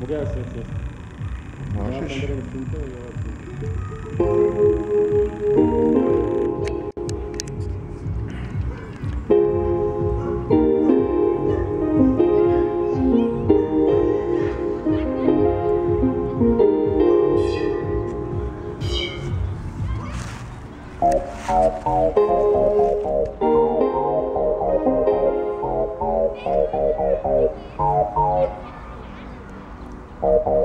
Mogę, jest, jest, jest. Ja Możesz? będę rozpięty, ja rozpięty.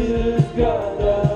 bir kadar